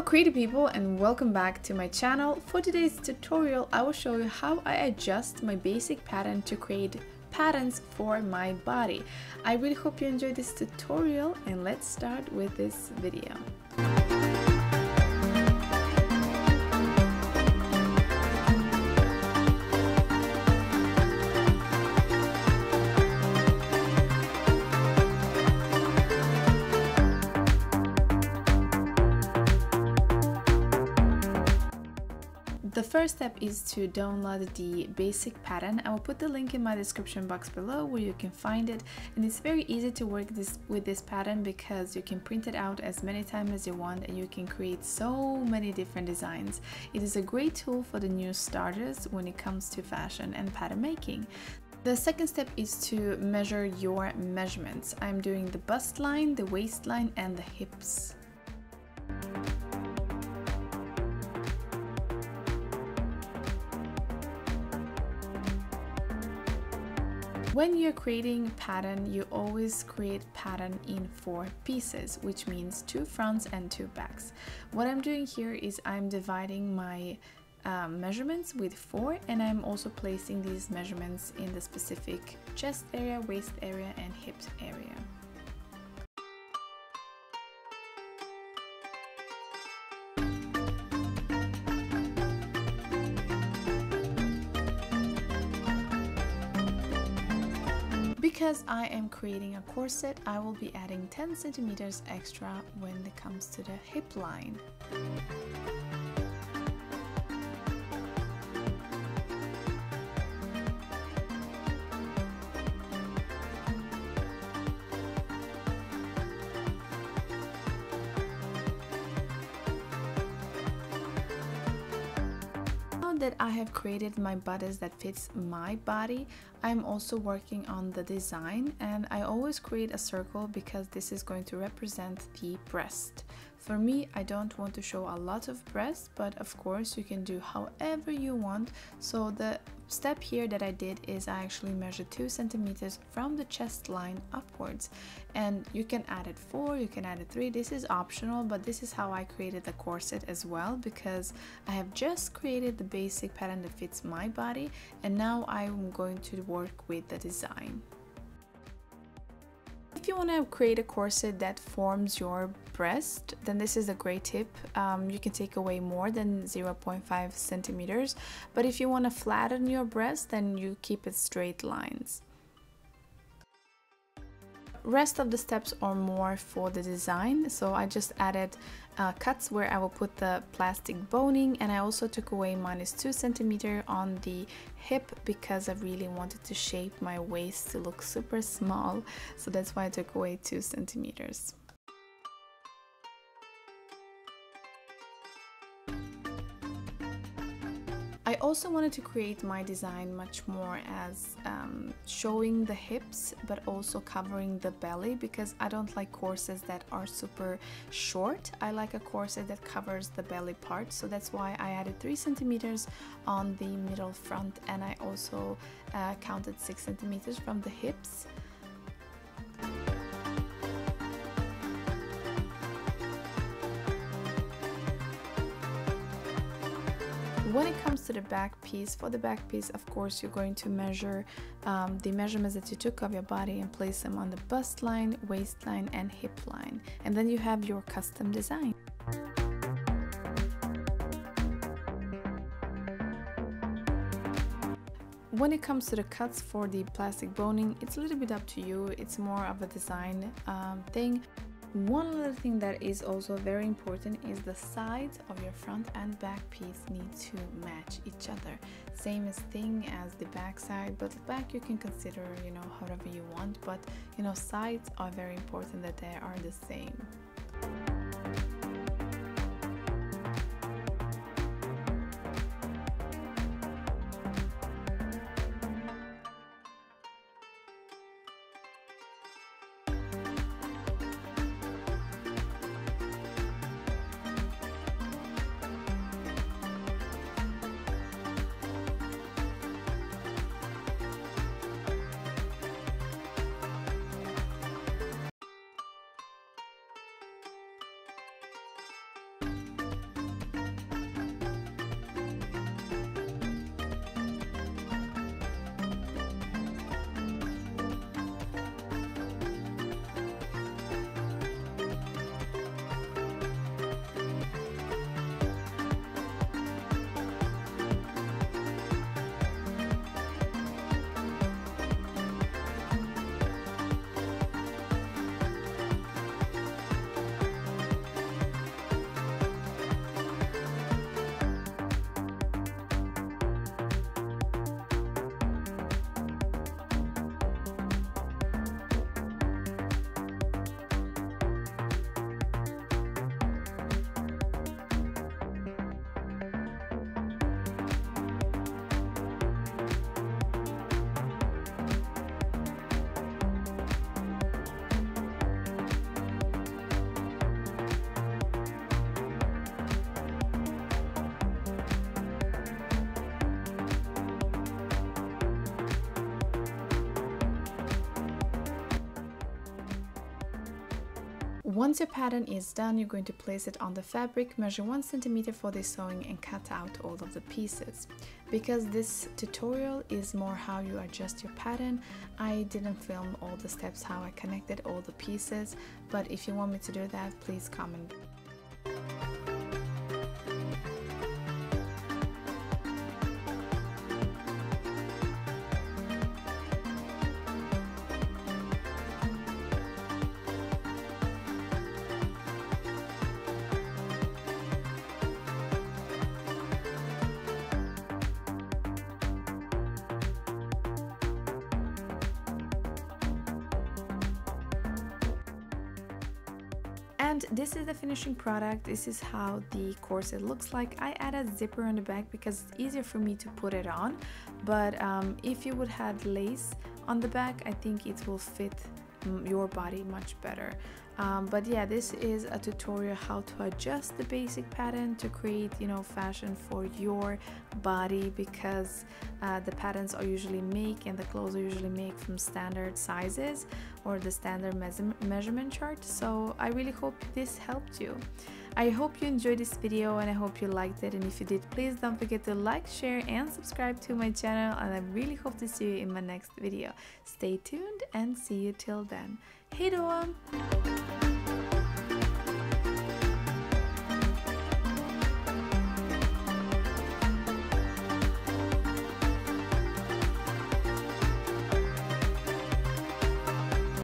Hello creative people and welcome back to my channel. For today's tutorial I will show you how I adjust my basic pattern to create patterns for my body. I really hope you enjoyed this tutorial and let's start with this video. First step is to download the basic pattern. I will put the link in my description box below where you can find it and it's very easy to work this with this pattern because you can print it out as many times as you want and you can create so many different designs. It is a great tool for the new starters when it comes to fashion and pattern making. The second step is to measure your measurements. I'm doing the bust line, the waistline and the hips. When you're creating pattern, you always create pattern in four pieces, which means two fronts and two backs. What I'm doing here is I'm dividing my um, measurements with four and I'm also placing these measurements in the specific chest area, waist area and hips area. Because I am creating a corset, I will be adding 10 centimeters extra when it comes to the hip line. That I have created my bodice that fits my body, I'm also working on the design and I always create a circle because this is going to represent the breast. For me, I don't want to show a lot of breasts, but of course you can do however you want. So the step here that I did is I actually measured 2 centimeters from the chest line upwards. And you can add it 4, you can add it 3, this is optional, but this is how I created the corset as well because I have just created the basic pattern that fits my body and now I'm going to work with the design. You want to create a corset that forms your breast, then this is a great tip. Um, you can take away more than 0.5 centimeters, but if you want to flatten your breast, then you keep it straight lines rest of the steps are more for the design so I just added uh, cuts where I will put the plastic boning and I also took away minus 2 centimeter on the hip because I really wanted to shape my waist to look super small so that's why I took away 2 centimeters. Also wanted to create my design much more as um, showing the hips but also covering the belly because I don't like corsets that are super short. I like a corset that covers the belly part so that's why I added 3 centimeters on the middle front and I also uh, counted 6 centimeters from the hips. When it comes to the back piece, for the back piece, of course, you're going to measure um, the measurements that you took of your body and place them on the bust line, waistline, and hip line. And then you have your custom design. When it comes to the cuts for the plastic boning, it's a little bit up to you. It's more of a design um, thing. One other thing that is also very important is the sides of your front and back piece need to match each other. Same as thing as the back side, but the back you can consider, you know, however you want, but you know, sides are very important that they are the same. Once your pattern is done, you're going to place it on the fabric, measure 1 centimeter for the sewing and cut out all of the pieces. Because this tutorial is more how you adjust your pattern, I didn't film all the steps how I connected all the pieces, but if you want me to do that, please comment. And this is the finishing product. This is how the corset looks like. I added zipper on the back because it's easier for me to put it on. But um, if you would have lace on the back, I think it will fit your body much better um, but yeah this is a tutorial how to adjust the basic pattern to create you know fashion for your body because uh, the patterns are usually make and the clothes are usually make from standard sizes or the standard measurement chart. So I really hope this helped you. I hope you enjoyed this video and I hope you liked it. And if you did please don't forget to like share and subscribe to my channel. And I really hope to see you in my next video. Stay tuned and see you till then. Hej då!